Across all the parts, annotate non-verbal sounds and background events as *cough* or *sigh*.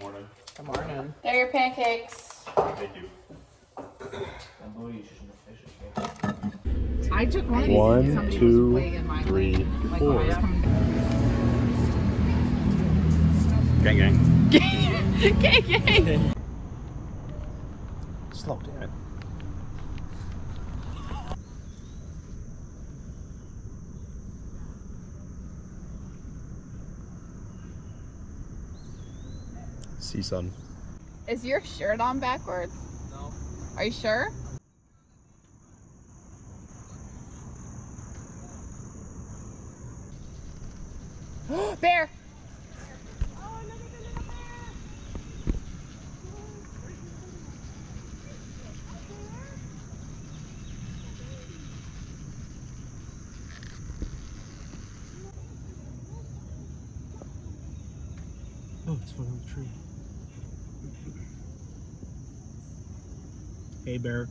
Morning. Good morning. There are your pancakes. Thank you. I took one of these One, two, was in my three. Like, four. when I was coming Gang gang. *laughs* Cake, Slow down. See sun. Is your shirt on backwards? No. Are you sure? *gasps* Bear! Oh, it's fun on the tree. Hey bear.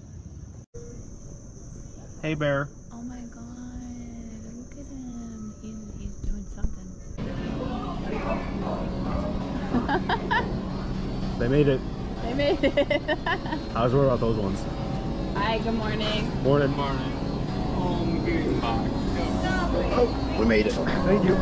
Hey bear. Oh my god, look at him. He's, he's doing something. *laughs* They made it. They made it. *laughs* I was worried about those ones. Hi, good morning. Morning. Morning. Home getting back. Oh, we made it. Thank you.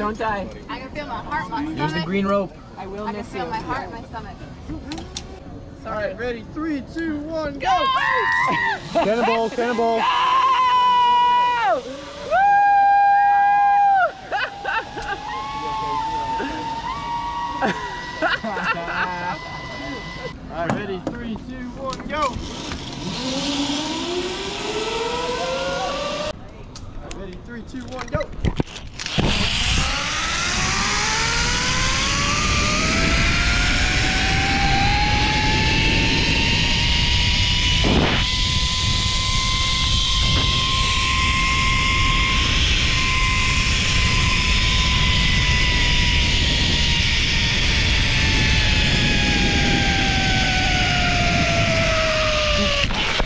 Don't die. I can feel my heart, my stomach. Use the green rope. I will I can miss feel you. my heart, my stomach. All right, ready? Three, two, one, go! Cannonball, cannonball. All right, ready? Three, two, one, go. All right, ready? Three, two, one, go.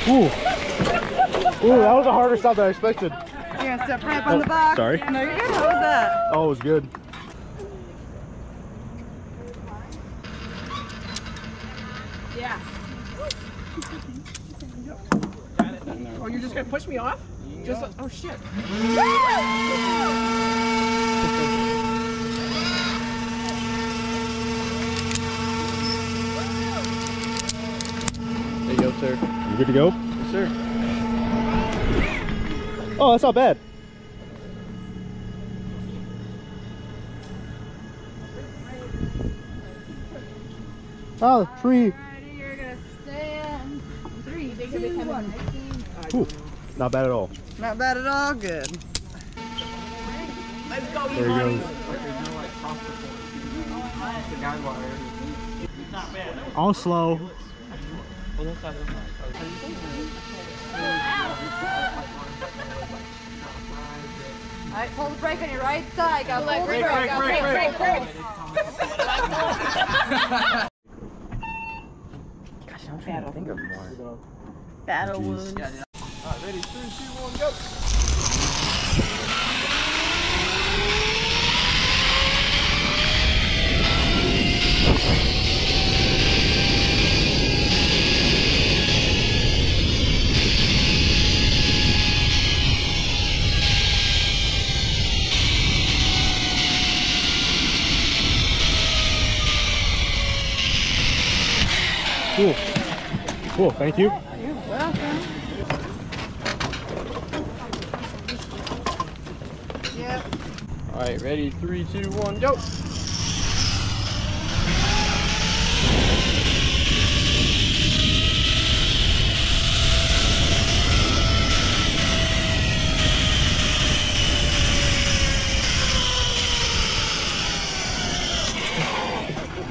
Ooh. Ooh, that was a harder stop than I expected. You're gonna step right up on the box. Oh, sorry. No, you're good. How was that? Oh, it was good. Yeah. *laughs* Oh, you're just gonna push me off? Just oh shit. There you go, sir. You good to go? Yes, sir. Oh, that's not bad. Oh, tree. Alrighty, you're gonna stand. Three, two, one. Ooh, not bad at all. Not bad at all. Good. Let's go, There he goes. Oh, all slow. Alright, pull the brake on your right side. Go, pull the brake, go, brake, brake, brake. *laughs* Gosh, I'm trying to think of more. Battle wounds. All right, ready? Three, two, one, go. Cool. Cool, thank you. You're welcome. Yep. All right, ready? Three, two, one, go.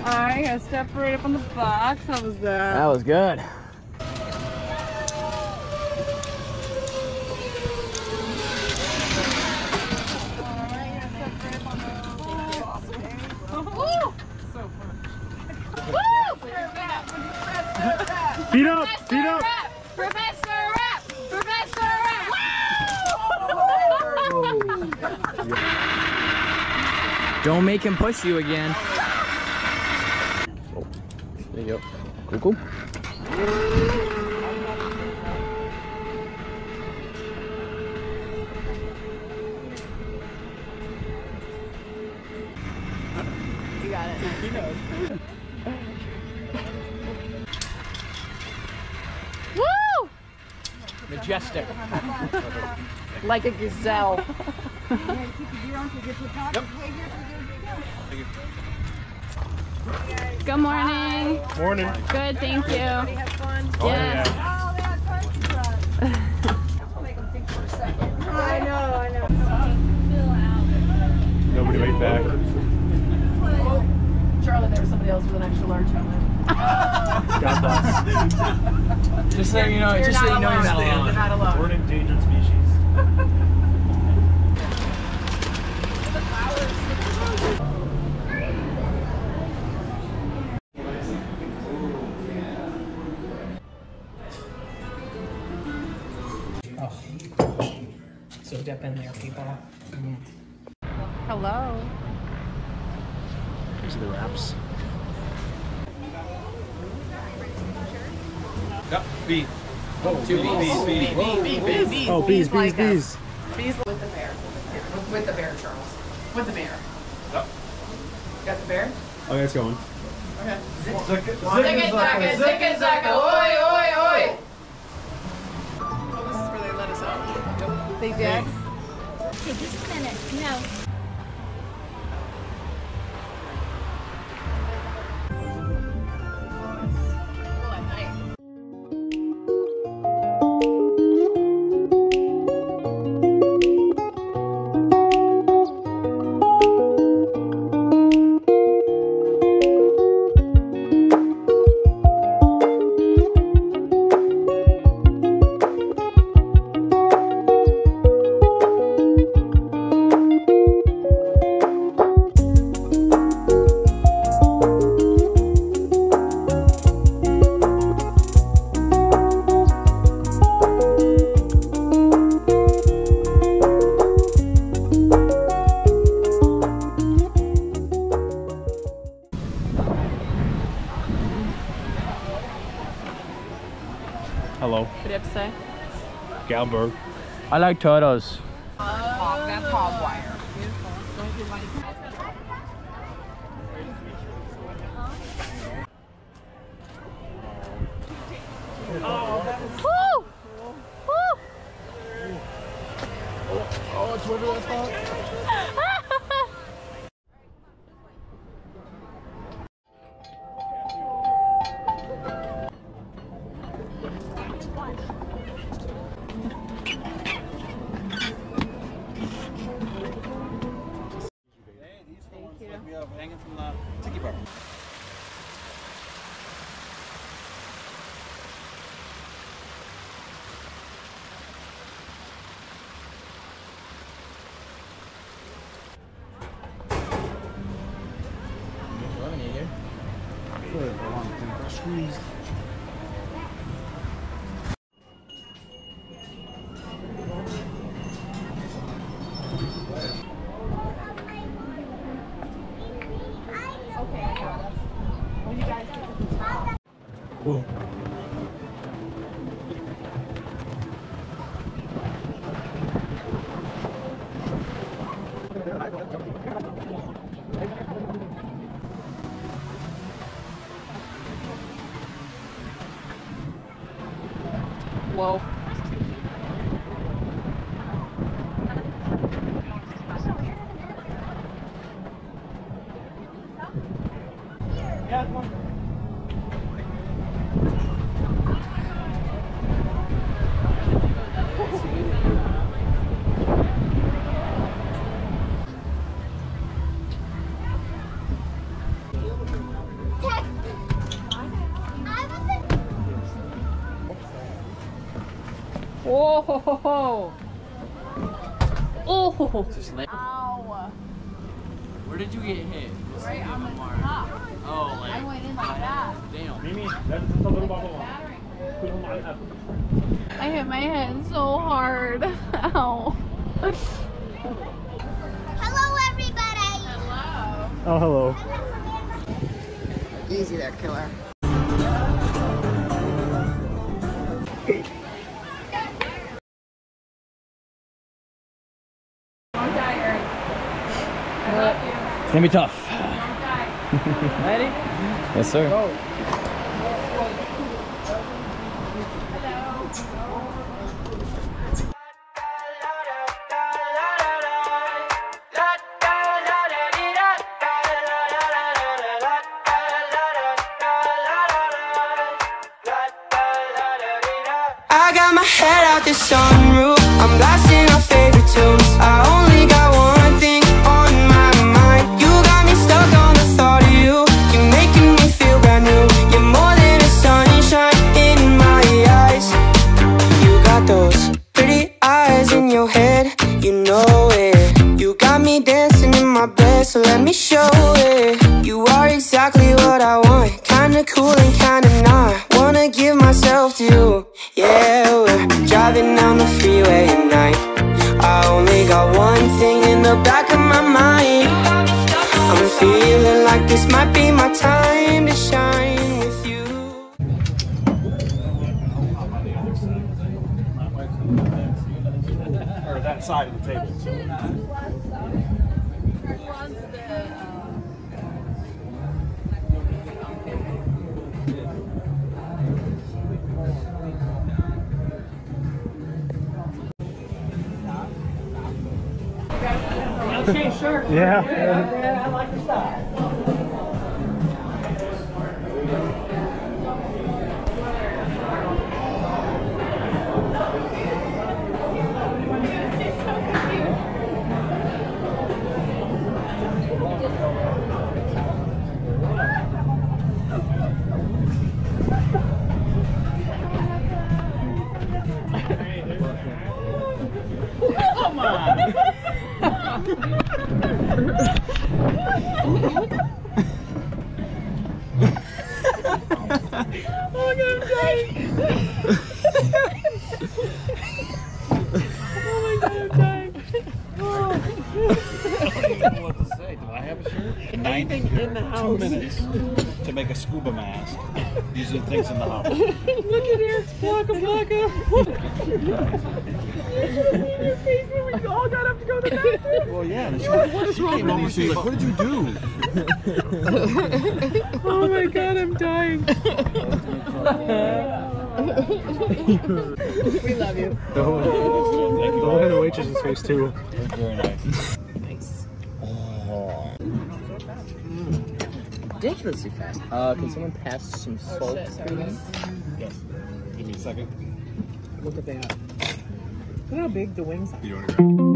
I stepped right up on the box. How was that? That was good. Feet up, feet up. Professor Professor Don't make him push you again. There you go. Cool, cool. You got it. He knows. Woo! Majestic. Like a gazelle. Good morning. Morning. Good, thank you. Oh, Yes. Yeah. I know, I know. Nobody wait back. Charlotte, there was somebody else with an extra large helmet. God bless. Just so you know, just so you know you're not You're alone. not alone. We're an endangered species. So dip in there, people. Hello. These are the wraps. Yep, B. Two bees. Bees, bees, Oh, bees, bees, like us. bees. Bees with the bear. With, with the bear, Charles. With the bear. Yep. Got the bear? Oh, yeah, it's going. Okay. Zicka zacka, zicka zacka, oi, oi, oi! Oh, this is where they let us out. They did? Okay, just a minute. Hello. What do you have to say? Galberg. I like turtles. Hog, that's hog wire. Woo! Woo! Oh, it's whatever that's called. Whoa. Whoa! Oh! Just land. Ow. Where did you get hit? Right on the top. Oh, like. I went in like that. Damn. Mimi, that's just a little bubble. Battering. I hit my head so hard. *laughs* Ow. Hello, everybody. Hello. Oh, hello. Easy there, killer. It's gonna be tough. *laughs* Ready? Yes, sir. I got my head out the sunroof. I'm blasting Yeah. Anything to make a scuba mask using things in the house. *laughs* Look at here, it's Blocka Blocka. Your face when we all got up to go to the bathroom. Well, yeah. and She, what is wrong with you? She's like, what did you do? Oh my god, I'm dying. We love you. The whole, the whole head of waitress's face too. Very nice. Nice. Ridiculously fast. Uh, can someone pass some salt? please? Give me a second. Look at that. Look how big the wings are.